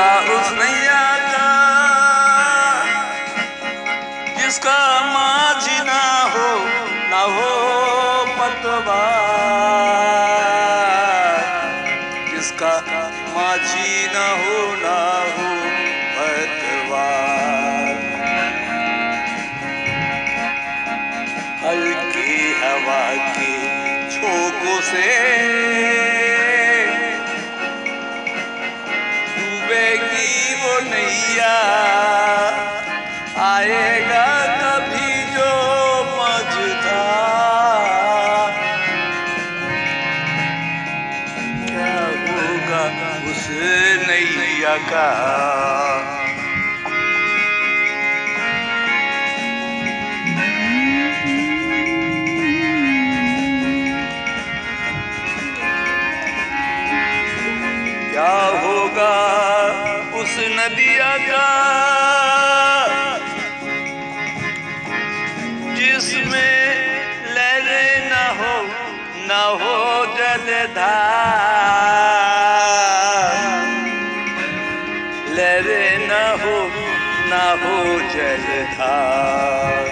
का उसनैया का, जिसका माझी ना हो ना हो पतवा। जिसका माझी ना हो ना हो पतवा। हल्की हवा के झोंकों से डूबेगी वो नैया। आएगा कभी जो मझधा क्या होगा उस नैया का? क्या होगा उस नदिया का जिसमें लहरे न हो न हो जलधार। लहरे न हो न हो जलधार।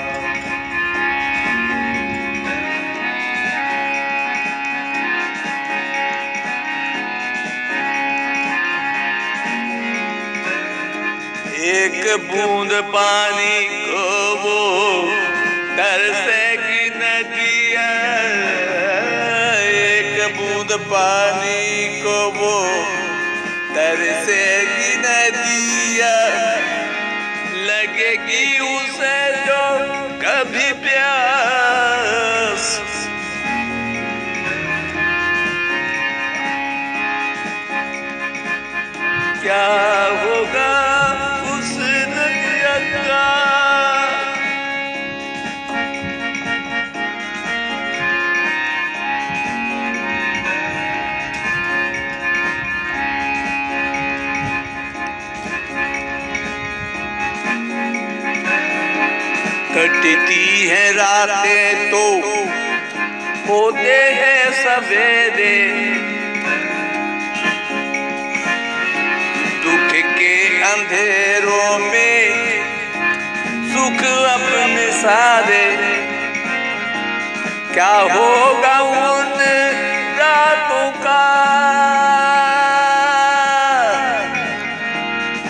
बूंद पानी को वो तरसेगी नदिया एक बूंद पानी को वो तरसेगी नदिया लगेगी उसे जो कभी प्यास। क्या कटती है रातें तो। होते हैं सवेरे। दुख के अंधेरों में सुख अपने सारे। क्या होगा उन रातों का?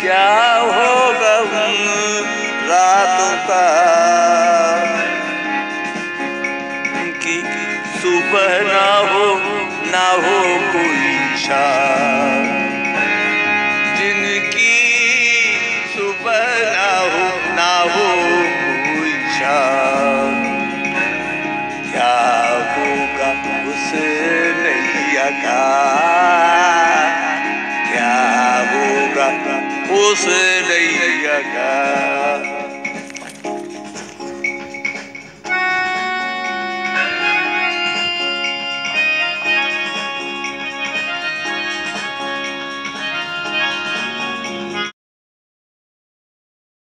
क्या होगा उन रातों का? आशा जिनकी सुबह ना हो ना हो पूछा क्या होगा उस नैया का क्या होगा उस